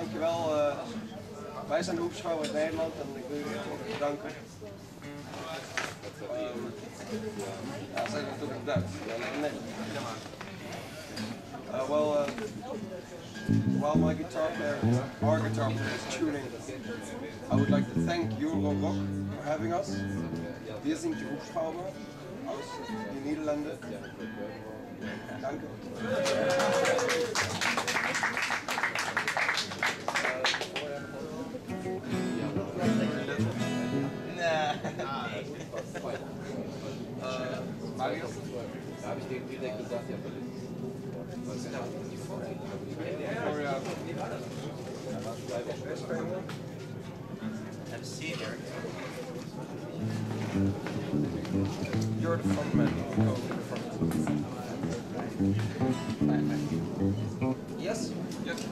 dankjewel. Uh, wij zijn de Hoepschouw uit Nederland en ik wil jullie heel bedanken. Um, ja, ook in Duits. Nee. Uh, well, uh, while my guitar player, our guitar player is tuning, I would like to thank Euro Rock for having us. Wir sind die Hubschrauber aus den Niederlanden. Danke. Seat here. You're the front man. The front. Yes? Yes.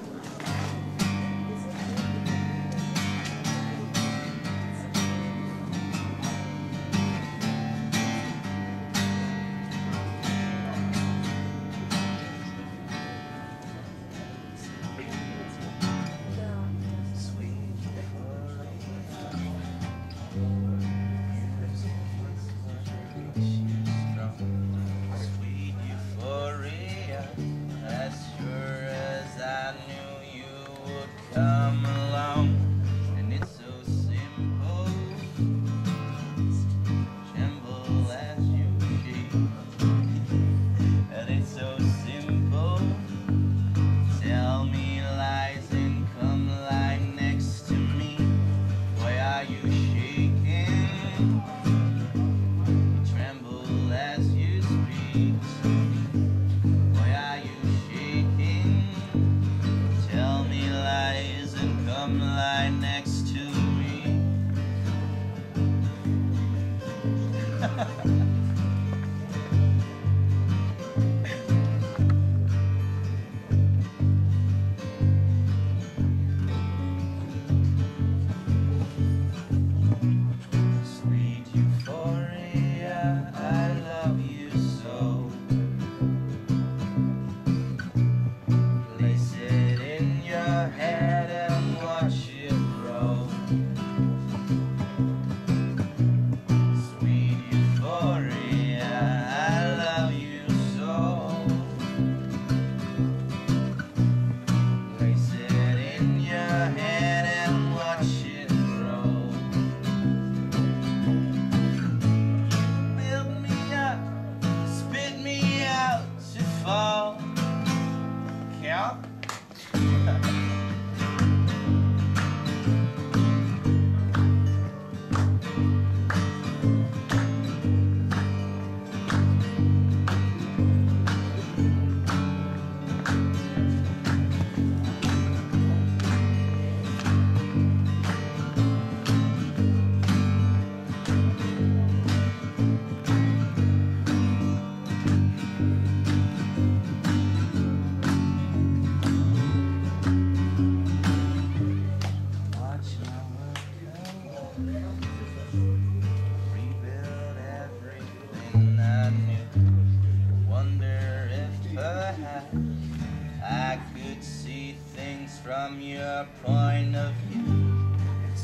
I could see things from your point of view.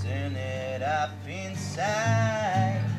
Turn it up inside.